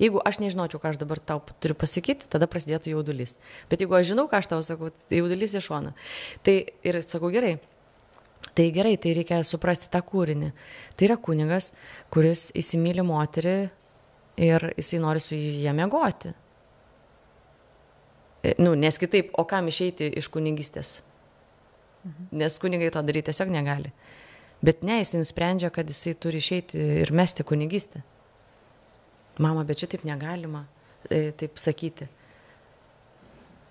Jeigu aš nežinočiau, ką aš dabar tau turiu pasakyti, tada prasidėtų jaudulys. Bet jeigu aš žinau, ką aš tau sakau, tai jaudulys iš šono. Tai ir sakau, gerai. Tai gerai, tai reikia suprasti tą kūrinį. Tai yra kunigas, kuris įsimylė moterį ir jisai nori su ją mėgoti. E, nu, nes kitaip, o kam išeiti iš kunigystės? Mhm. Nes kunigai to daryti tiesiog negali. Bet ne, jisai nusprendžia, kad jisai turi išeiti ir mesti kunigystę. Mama, bet čia taip negalima, e, taip sakyti.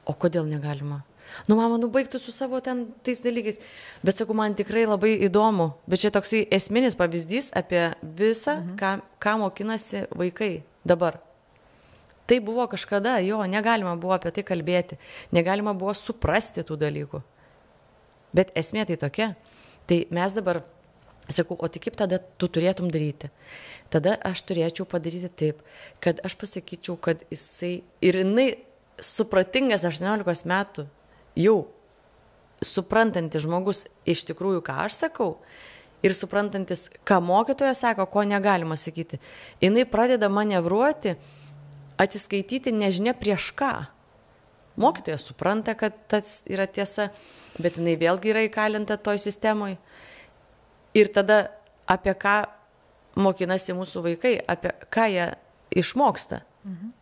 O kodėl negalima? Nu, mama, nu baigtų su savo ten tais dalykais. Bet sakau, man tikrai labai įdomu. Bet čia toksai esminis pavyzdys apie visą, mhm. ką, ką mokinasi vaikai dabar. Tai buvo kažkada, jo, negalima buvo apie tai kalbėti, negalima buvo suprasti tų dalykų. Bet esmė tai tokia. Tai mes dabar, sakau, o tai kaip tada tu turėtum daryti? Tada aš turėčiau padaryti taip, kad aš pasakyčiau, kad jisai ir jinai supratingas 18 metų jau suprantantis žmogus iš tikrųjų, ką aš sakau, ir suprantantis, ką mokytojas sako, ko negalima sakyti, jinai pradeda manevruoti, atsiskaityti nežinia prieš ką. Mokytojas supranta, kad tas yra tiesa, bet jinai vėlgi yra įkalinta toj sistemoje. Ir tada apie ką mokinasi mūsų vaikai, apie ką jie išmoksta. Mhm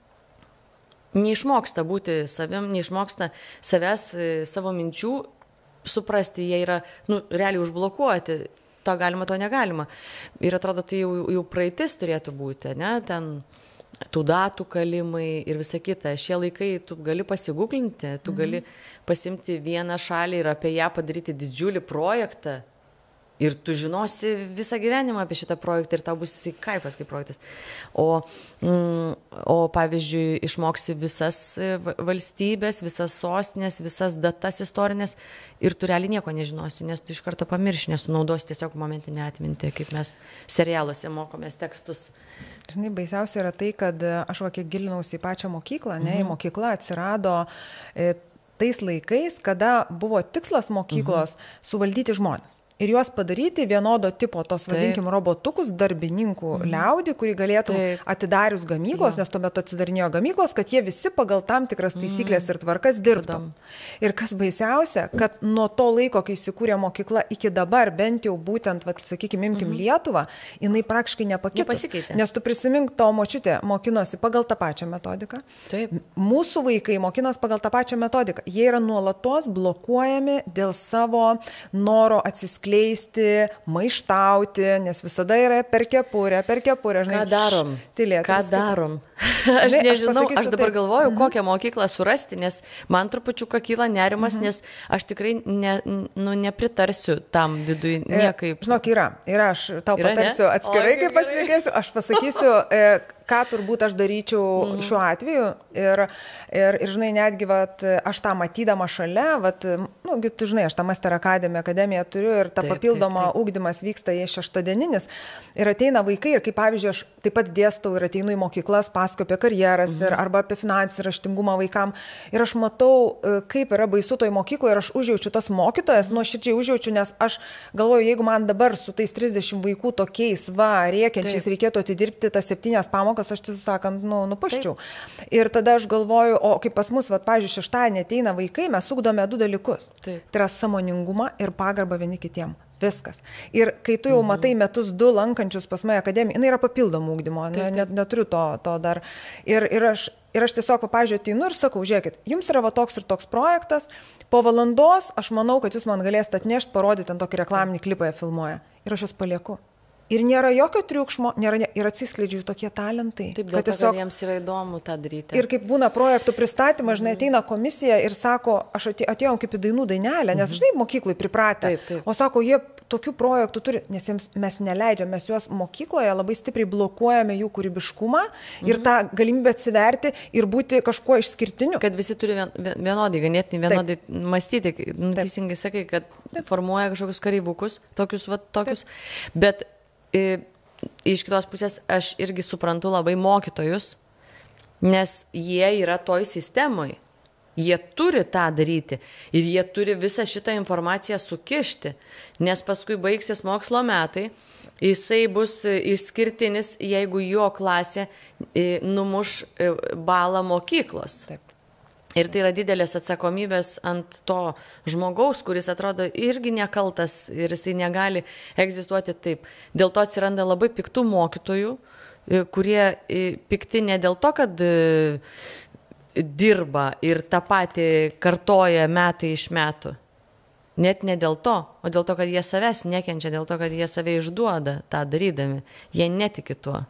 neišmoksta būti savim, neišmoksta savęs, e, savo minčių suprasti, jie yra, nu, realiai užblokuoti, to galima, to negalima. Ir atrodo, tai jau, jau praeitis turėtų būti, ne, ten tų datų kalimai ir visa kita. Šie laikai tu gali pasigūklinti, tu mhm. gali pasimti vieną šalį ir apie ją padaryti didžiulį projektą, Ir tu žinosi visą gyvenimą apie šitą projektą ir tau bus jisai kaifas kaip projektas. O, mm, o pavyzdžiui, išmoksi visas e, valstybės, visas sostinės, visas datas istorinės ir tu realiai nieko nežinosi, nes tu iš karto pamirši, nes tu naudosi tiesiog momentinę atmintį, kaip mes serialuose mokomės tekstus. Žinai, baisiausia yra tai, kad aš va kiek gilinausi į pačią mokyklą, ne, mhm. į mokyklą atsirado e, tais laikais, kada buvo tikslas mokyklos mhm. suvaldyti žmonės ir juos padaryti vienodo tipo, tos vadinkim, robotukus, darbininkų mhm. liaudį, kurį galėtų Taip. atidarius gamyklos, ja. nes tuo metu atsidarinėjo gamyklos, kad jie visi pagal tam tikras mhm. taisyklės mhm. ir tvarkas dirbtų. Ir kas baisiausia, kad nuo to laiko, kai įsikūrė mokykla iki dabar, bent jau būtent, vat, sakykime, imkim mhm. Lietuvą, jinai praktiškai nepakito. Nes tu prisimink, to močiutė mokinosi pagal tą pačią metodiką. Taip. Mūsų vaikai mokinos pagal tą pačią metodiką. Jie yra nuolatos blokuojami dėl savo noro atsiskleisti skleisti, maištauti, nes visada yra per kepurę, per kepurę. Žinai, ką darom? Tylėti. Ką darom? aš žinai, nežinau, aš, aš dabar taip. galvoju, mhm. kokią mokyklą surasti, nes man trupučiu kyla nerimas, mhm. nes aš tikrai ne, nu, nepritarsiu tam vidui e, niekaip. E, žinok, yra. Ir aš tau yra, patarsiu ne? atskirai, kaip pasitikėsiu. Aš pasakysiu, e, ką turbūt aš daryčiau mhm. šiuo atveju. Ir, ir, ir žinai, netgi vat, aš tą matydama šalia, vat, nu, tu žinai, aš tą Master Academy akademiją turiu ir ta taip, papildoma taip, taip. ūkdymas vyksta jie šeštadieninis. Ir ateina vaikai ir kaip pavyzdžiui, aš taip pat dėstau ir ateinu į mokyklas, pasakoju apie karjeras mhm. ir, arba apie finansinį raštingumą vaikam. Ir aš matau, e, kaip yra baisu toj mokykloje ir aš užjaučiu tas mokytojas, mhm. nuoširdžiai užjaučiu, nes aš galvoju, jeigu man dabar su tais 30 vaikų tokiais, va, rėkiančiais taip. reikėtų atidirbti tas septynias pamokas, pamokas aš tiesą sakant, nu, nupaščiau. Taip. Ir tada aš galvoju, o kaip pas mus, va, pavyzdžiui, šeštadienį ateina vaikai, mes ugdome du dalykus. Taip. Tai yra samoningumą ir pagarbą vieni kitiem. Viskas. Ir kai tu jau mhm. matai metus du lankančius pas mane akademiją, jinai yra papildomų ūkdymo, ne, net, neturiu to, to dar. Ir, ir, aš, ir aš tiesiog, pavyzdžiui, ateinu ir sakau, žiūrėkit, jums yra va toks ir toks projektas, po valandos aš manau, kad jūs man galėsite atnešti, parodyti ant tokį reklaminį klipą, jie filmuoja. Ir aš jūs palieku. Ir nėra jokio triukšmo, nėra, ir atsiskleidžia tokie talentai. Taip, kad tiesiog kad jiems yra įdomu tą daryti. Ir kaip būna projektų pristatymas, žinai, ateina komisija ir sako, aš atėjom kaip į dainų dainelę, nes, mhm. žinai, mokyklai pripratę. Taip, taip. O sako, jie tokių projektų turi, nes jiems mes neleidžiame, mes juos mokykloje labai stipriai blokuojame jų kūrybiškumą mhm. ir tą galimybę atsiverti ir būti kažkuo išskirtiniu. Kad visi turi vienodai, ganėtinai vienodai Taip. mąstyti, nu, teisingai sakai, kad Taip. formuoja kažkokius karybukus, tokius, va, tokius. Taip. Bet iš kitos pusės aš irgi suprantu labai mokytojus, Nes jie yra toj sistemoj. Jie turi tą daryti ir jie turi visą šitą informaciją sukišti, nes paskui baigsis mokslo metai, jisai bus išskirtinis, jeigu jo klasė e, numuš e, balą mokyklos. Taip. Ir tai yra didelės atsakomybės ant to žmogaus, kuris atrodo irgi nekaltas ir jisai negali egzistuoti taip. Dėl to atsiranda labai piktų mokytojų, e, kurie pikti ne dėl to, kad dirba ir tą patį kartoja metai iš metų. Net ne dėl to, o dėl to, kad jie savęs nekenčia, dėl to, kad jie save išduoda tą darydami. Jie netiki tuo.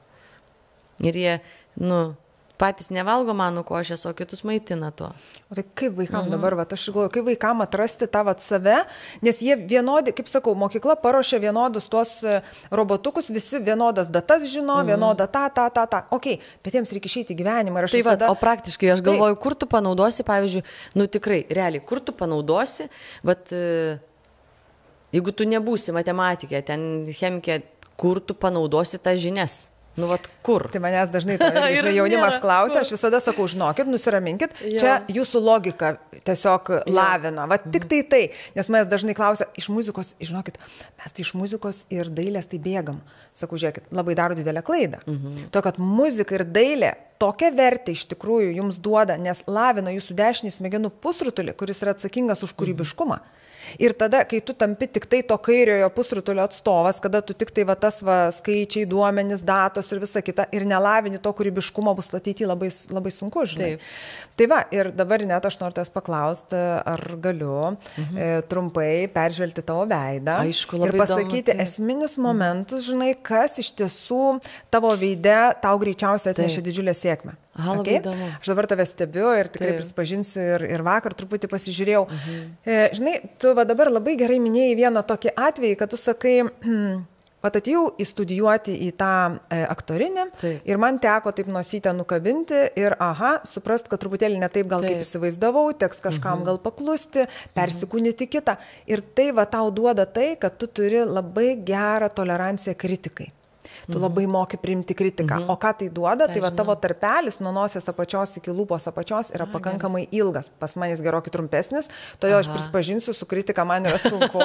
Ir jie, nu, patys nevalgo manų košės, o kitus maitina tuo. O tai kaip vaikam mhm. dabar, va, aš galvoju, kaip vaikam atrasti tą vat save, nes jie vienodi, kaip sakau, mokykla paruošia vienodus tuos e, robotukus, visi vienodas datas žino, mhm. vienodą tą, tą, tą, tą. Ok, bet jiems reikia išeiti į gyvenimą. Tai visada... va, o praktiškai aš galvoju, kur tu panaudosi, pavyzdžiui, nu tikrai, realiai, kur tu panaudosi, bet jeigu tu nebūsi matematikė, ten chemikė, kur tu panaudosi tas žinias? Nu, vat kur? Tai manęs dažnai, to, žinai, jaunimas klausia, aš visada sakau, žinokit, nusiraminkit, jo. čia jūsų logika tiesiog jo. lavina. Vat tik tai tai, nes manęs dažnai klausia, iš muzikos, žinokit, mes tai iš muzikos ir dailės tai bėgam. Sakau, žiūrėkit, labai daro didelę klaidą. Mhm. To, kad muzika ir dailė tokią vertę iš tikrųjų jums duoda, nes lavina jūsų dešinį smegenų pusrutulį, kuris yra atsakingas už kūrybiškumą. Mhm. Ir tada, kai tu tampi tik tai to kairiojo pusrutulio atstovas, kada tu tik tai va tas va skaičiai, duomenys, datos ir visa kita, ir nelavini to kūrybiškumo bus ateityje labai, labai sunku, žinai. Taip. Tai va, ir dabar net aš noriu tas paklausti, ar galiu mhm. e, trumpai peržvelgti tavo veidą Aišku, ir pasakyti įdomu, esminius mhm. momentus, žinai, kas iš tiesų tavo veide tau greičiausiai atnešė didžiulę sėkmę. Aha, okay? įdomu. Aš dabar tave stebiu ir tikrai Taip. prisipažinsiu ir, ir vakar truputį pasižiūrėjau. Mhm. E, žinai, tu va dabar labai gerai minėjai vieną tokį atvejį, kad tu sakai, pat atėjau įstudijuoti į tą e, aktorinę taip. ir man teko taip nusytę nukabinti ir, aha, suprast, kad truputėlį ne taip gal taip. kaip įsivaizdavau, teks kažkam mhm. gal paklusti, persikūnyti mhm. kitą. Ir tai va tau duoda tai, kad tu turi labai gerą toleranciją kritikai tu labai moki priimti kritiką. Mhm. O ką tai duoda, tai va tavo tarpelis nuo nosies apačios iki lūpos apačios yra pakankamai ilgas. Pas manis gerokai trumpesnis, todėl aš prisipažinsiu, su kritika man yra sunku.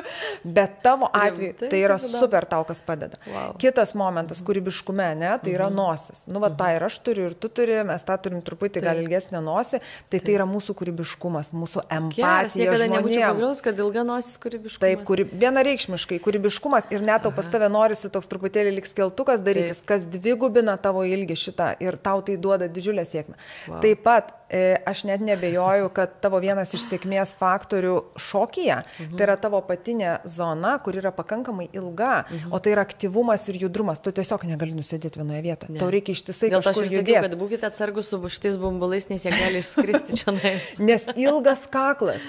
Bet tavo atveju tai yra super tau, kas padeda. Kitas momentas, kūrybiškume, ne, tai yra mhm. nosis. Nu, va, tą ir aš turiu, ir tu turi, mes tą turim truputį gal ilgesnę nosį, tai tai yra mūsų kūrybiškumas, mūsų empatija. Niekada nebūčiau pagalvojus, kad ilga nosis kūrybiškumas. Taip, kuri, vienareikšmiškai kūrybiškumas ir net tau pas tave norisi toks truputėlį liks keltukas darytis, Taip. kas dvigubina tavo ilgį šitą ir tau tai duoda didžiulę sėkmę. Wow. Taip pat e, aš net nebejoju, kad tavo vienas iš sėkmės faktorių šokyje, mhm. tai yra tavo patinė zona, kur yra pakankamai ilga, mhm. o tai yra aktyvumas ir judrumas. Tu tiesiog negali nusėdėti vienoje vietoje. Ne. Tau reikia ištisai kažkur judėti. Sakiau, kad būkite atsargus su buštais bumbulais, nes jie gali išskristi čia. nes ilgas kaklas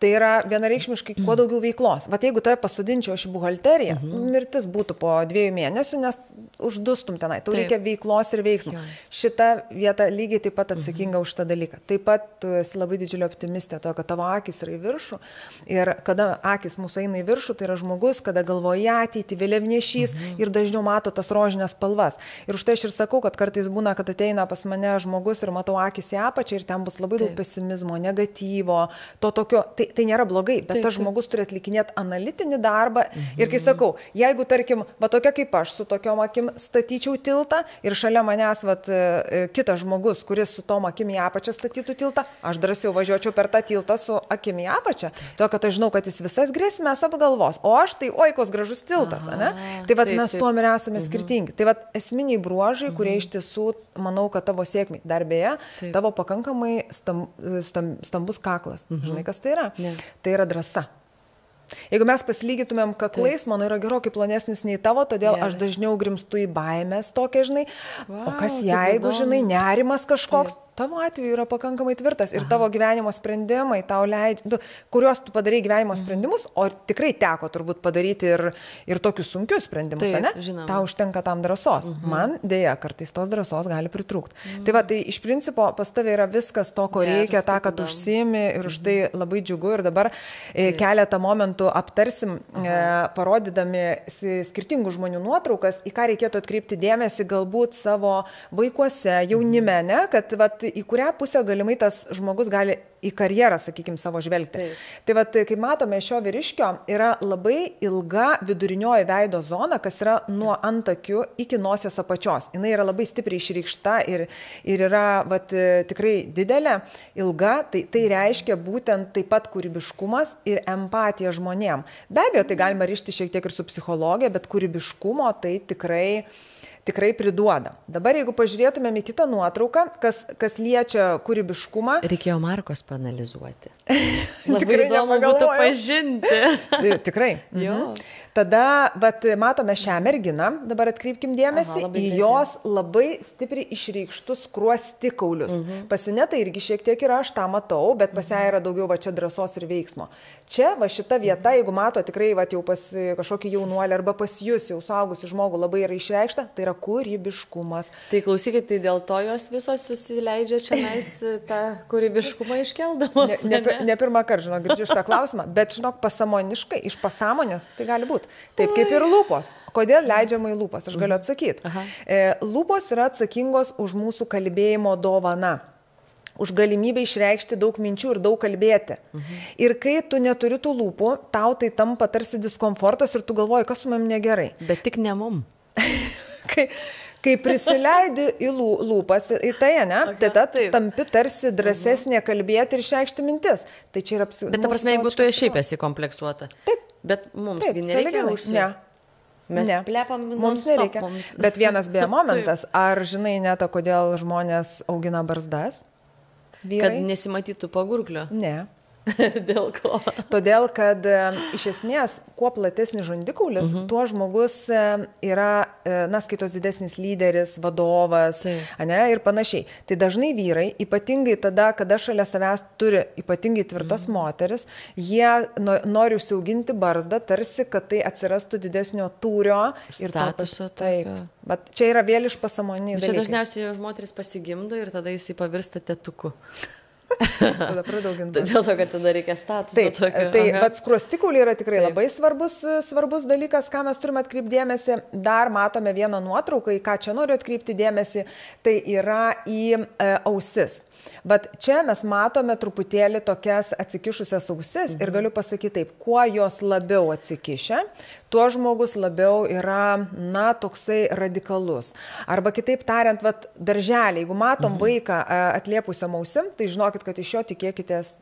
tai yra vienareikšmiškai kuo daugiau veiklos. Vat jeigu tave pasodinčiau aš į buhalteriją, mhm. mirtis būtų po dviejų mėnesių, nes uždustum tenai, tau reikia veiklos ir veiksmo. Jo. Šita vieta lygiai taip pat atsakinga mhm. už tą dalyką. Taip pat tu esi labai didžiulio optimistė, to, kad tavo akis yra į viršų ir kada akis mūsų eina į viršų, tai yra žmogus, kada galvoja ateitį, vėliavnešys mhm. ir dažniau mato tas rožinės spalvas. Ir už tai aš ir sakau, kad kartais būna, kad ateina pas mane žmogus ir matau akis į apačią ir ten bus labai daug taip. pesimizmo, negatyvo, to tokio. Tai tai nėra blogai, bet taip, tas žmogus turi atlikinėti analitinį darbą. Mhm. Ir kai sakau, jeigu, tarkim, va tokia kaip aš, su tokiom akim statyčiau tiltą ir šalia manęs va e, e, kitas žmogus, kuris su tom akim į apačią statytų tiltą, aš drąsiau važiuočiau per tą tiltą su akim į apačią. To, kad aš žinau, kad jis visas grėsmės apgalvos, o aš tai, oi, koks gražus tiltas, Aha, ne? Tai va mes tuom ir esame mhm. skirtingi. Tai va esminiai bruožai, kurie mhm. iš tiesų, manau, kad tavo sėkmė, darbėje, tavo pakankamai stam, stam, stambus kaklas. Mhm. Žinai, kas tai yra? Ne. Tai yra drąsa. Jeigu mes pasilygytumėm kaklais, Taip. mano yra gerokai plonesnis nei tavo, todėl Geras. aš dažniau grimstu į baimės tokia, žinai. Wow, o kas jeigu, žinai, nerimas kažkoks, Taip tavo atveju yra pakankamai tvirtas ir Aha. tavo gyvenimo sprendimai tau leidžia, tu, kuriuos tu padarai gyvenimo mhm. sprendimus, o tikrai teko turbūt padaryti ir, ir tokius sunkius sprendimus, Taip, ne? Žinoma. Tau užtenka tam drąsos. Mhm. Man dėja, kartais tos drąsos gali pritrūkti. Mhm. Tai va, tai iš principo pas tavai yra viskas to, ko Geras, reikia, tą, ką tu užsimi ir už tai mhm. labai džiugu ir dabar e, Taip. keletą momentų aptarsim, e, parodydami skirtingų žmonių nuotraukas, į ką reikėtų atkreipti dėmesį galbūt savo vaikuose, jaunime, ne, kad vat, į kurią pusę galimai tas žmogus gali į karjerą, sakykime, savo žvelgti. Taip. Tai vad, kaip matome, šio vyriškio yra labai ilga vidurinioji veido zona, kas yra nuo antakių iki nosies apačios. Jis yra labai stipriai išreikšta ir, ir yra vat, tikrai didelė, ilga, tai, tai reiškia būtent taip pat kūrybiškumas ir empatija žmonėm. Be abejo, tai galima ryšti šiek tiek ir su psichologija, bet kūrybiškumo tai tikrai tikrai priduoda. Dabar jeigu pažiūrėtumėm į kitą nuotrauką, kas, kas liečia kūrybiškumą. Reikėjo Markos panalizuoti. Labai įdomu būtų pažinti. tikrai. Mhm. Tada, bet matome šią merginą, dabar atkreipkim dėmesį, Aha, į jos labai stipriai išreikštus kruostikaulius. Mhm. Pasineta irgi šiek tiek ir aš tą matau, bet pas ją mhm. yra daugiau va čia drąsos ir veiksmo. Čia va šita vieta, jeigu mato tikrai va jau pas kažkokį jaunuolį arba pas jūs jau suaugusi žmogų labai yra išreikšta, tai yra kūrybiškumas. Tai klausykit, tai dėl to jos visos susileidžia čia mes tą kūrybiškumą iškeldamos. Ne, ne, ne pirmą kartą, žinok, girdžiu šitą klausimą, bet žinok, pasamoniškai, iš pasąmonės tai gali būti būt. Taip kaip ir lūpos. Kodėl leidžiama į lūpas? Aš galiu atsakyti. E, lūpos yra atsakingos už mūsų kalbėjimo dovana už galimybę išreikšti daug minčių ir daug kalbėti. Mhm. Ir kai tu neturi tų lūpų, tau tai tampa tarsi diskomfortas ir tu galvoji, kas su manim negerai. Bet tik ne mum. kai, kai prisileidi į lūpas, į tai, ne, okay, tai tada tampi tarsi drąsesnė kalbėti ir išreikšti mintis. Tai čia yra apsiauginti. Bet ta prasme, jeigu tu šiaip esi kompleksuota. Taip. Bet mums Taip, nereikia užsienio. Ne. Mes ne. plepam, mums nereikia. Mums. Bet vienas beje momentas, ar žinai net, kodėl žmonės augina barzdas? Vyrai? Kad nesimatytų pagurklio. Ne. Dėl ko? Todėl, kad e, iš esmės, kuo platesnis žandikaulis, mhm. tuo žmogus e, yra, e, na, skaitos didesnis lyderis, vadovas, tai. ne, ir panašiai. Tai dažnai vyrai, ypatingai tada, kada šalia savęs turi ypatingai tvirtas mhm. moteris, jie nori užsiauginti barzdą, tarsi, kad tai atsirastų didesnio tūrio ir statuso. Taip. Bet čia yra vėl iš pasamonį. Čia dažniausiai moteris pasigimdo ir tada jisai pavirsta tetuku. Tada pradauginti. Dėl to, kad tada reikia statusą. Taip, tokio. tai bet skruostikuliai yra tikrai Taip. labai svarbus, svarbus dalykas, ką mes turime atkreipti dėmesį. Dar matome vieną nuotrauką, į ką čia noriu atkreipti dėmesį, tai yra į e, ausis. Bet čia mes matome truputėlį tokias atsikišusias ausis mhm. ir galiu pasakyti taip, kuo jos labiau atsikišę, tuo žmogus labiau yra, na, toksai radikalus. Arba kitaip tariant, vat, darželį, jeigu matom mhm. vaiką atliepusiam ausim, tai žinokit, kad iš jo tikėkitės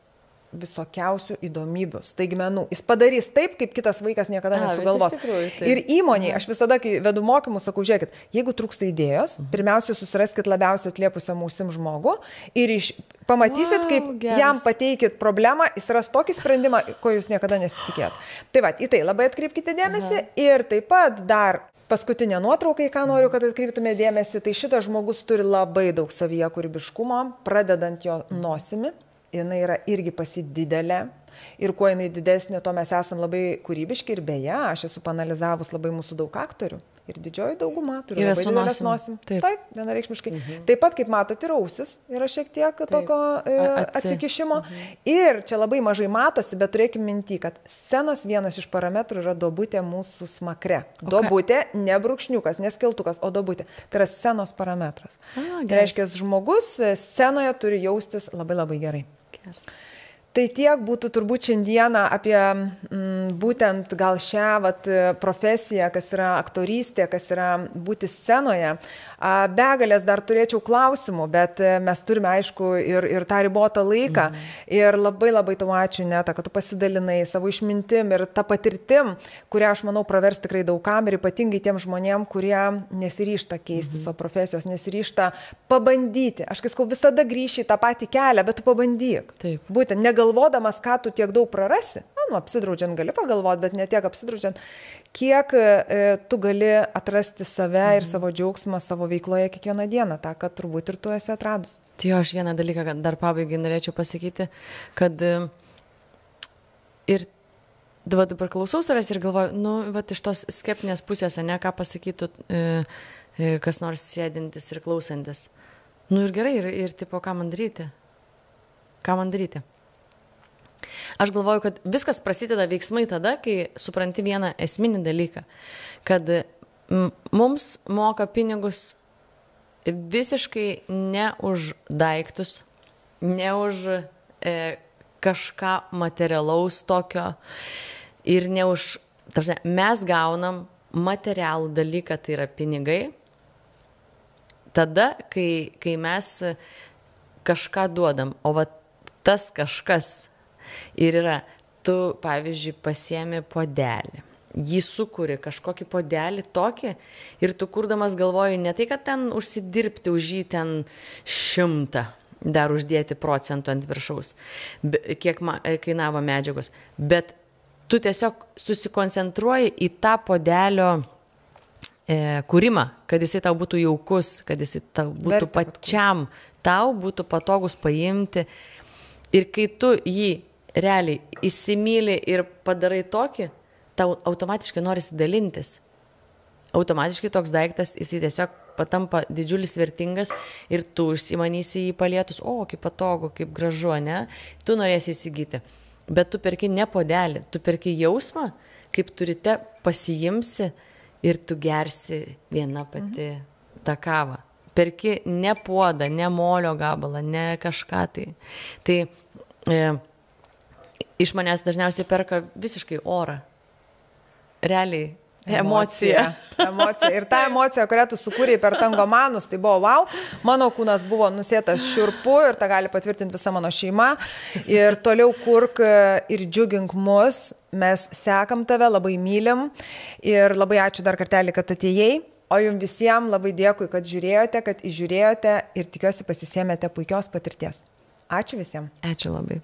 visokiausių įdomybių, staigmenų. Jis padarys taip, kaip kitas vaikas niekada A, nesugalvos. Tikrųjų, taip. ir įmoniai, aš visada, kai vedu mokymus, sakau, žiūrėkit, jeigu trūksta idėjos, mhm. pirmiausia, susiraskit labiausiai atliepusiam mūsim žmogų ir iš, pamatysit, wow, kaip geras. jam pateikit problemą, jis ras tokį sprendimą, ko jūs niekada nesitikėt. Tai va, į tai labai atkreipkite dėmesį Aha. ir taip pat dar Paskutinė nuotrauka, į ką noriu, kad atkreiptume dėmesį, tai šitas žmogus turi labai daug savyje kūrybiškumo, pradedant jo nosimi, jinai yra irgi pasididelė. Ir kuo jinai didesnė, to mes esame labai kūrybiški ir beje, aš esu panalizavus labai mūsų daug aktorių. Ir didžioji dauguma turi yra labai didelės nosim. Taip, Taip vienareikšmiškai. Mhm. Taip pat, kaip matote, ir ausis yra šiek tiek Taip. tokio e, atsikišimo. Mhm. Ir čia labai mažai matosi, bet turėkime minti, kad scenos vienas iš parametrų yra dobutė mūsų smakre. Okay. Dobutė, ne brūkšniukas, neskeltukas, o dobutė. Tai yra scenos parametras. A, tai reiškia, žmogus scenoje turi jaustis labai labai gerai. Geras. Tai tiek būtų turbūt šiandieną apie m, mm, būtent gal šią vat, profesiją, kas yra aktorystė, kas yra būti scenoje. Begalės dar turėčiau klausimų, bet e, mes turime aišku ir, ir tą ribotą laiką. Mm. Ir labai labai tau ačiū, Neta, kad tu pasidalinai savo išmintim ir tą patirtim, kurią aš manau pravers tikrai daugam ir ypatingai tiem žmonėm, kurie nesiryšta keisti mm. savo profesijos, nesiryšta pabandyti. Aš kai sakau, visada grįši į tą patį kelią, bet tu pabandyk. Taip. Būtent negalvodamas, ką tu tiek daug prarasi. Nu, apsidraudžiant gali pagalvoti, bet ne tiek apsidraudžiant kiek e, tu gali atrasti save ir mhm. savo džiaugsmą savo veikloje kiekvieną dieną, tą, kad turbūt ir tu esi atradus. Tai jo, aš vieną dalyką dar pabaigai norėčiau pasakyti, kad e, ir dabar, dabar klausau savęs ir galvoju, nu, va, iš tos skeptinės pusės, ne ką pasakytų e, e, kas nors sėdintis ir klausantis. Nu ir gerai, ir, ir tipo, ką man daryti? Ką man daryti? Aš galvoju, kad viskas prasideda veiksmai tada, kai supranti vieną esminį dalyką, kad mums moka pinigus visiškai ne už daiktus, ne už e, kažką materialaus tokio ir ne už, tarsi, mes gaunam materialų dalyką, tai yra pinigai, tada, kai, kai mes kažką duodam, o va tas kažkas ir yra, tu, pavyzdžiui, pasiemi podelį jį sukuri, kažkokį podelį tokį ir tu kurdamas galvoji ne tai, kad ten užsidirbti už jį ten šimtą, dar uždėti procentų ant viršaus, kiek kainavo medžiagos, bet tu tiesiog susikoncentruoji į tą podelio e, kūrimą, kad jisai tau būtų jaukus, kad jisai tau būtų Verta, pačiam, tau būtų patogus paimti. Ir kai tu jį realiai įsimylį ir padarai tokį, tau automatiškai norisi dalintis. Automatiškai toks daiktas, jisai tiesiog patampa didžiulis vertingas ir tu užsimanysi jį palietus, o kaip patogu, kaip gražu, ne, tu norėsi įsigyti. Bet tu perki ne podelį, tu perki jausmą, kaip turite pasiimsi ir tu gersi viena pati mhm. tą kavą. Perki ne puodą, ne molio gabalą, ne kažką tai. Tai e, iš manęs dažniausiai perka visiškai orą realiai Emocija. Emocija. Ir ta emocija, kurią tu sukūrėjai per tangomanus, tai buvo wow. Mano kūnas buvo nusėtas šiurpu ir tą gali patvirtinti visa mano šeima. Ir toliau kurk ir džiugink mus. Mes sekam tave, labai mylim. Ir labai ačiū dar kartelį, kad atėjai. O jums visiems labai dėkui, kad žiūrėjote, kad išžiūrėjote ir tikiuosi pasisėmėte puikios patirties. Ačiū visiems. Ačiū labai.